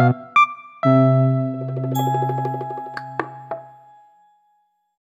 Thank you.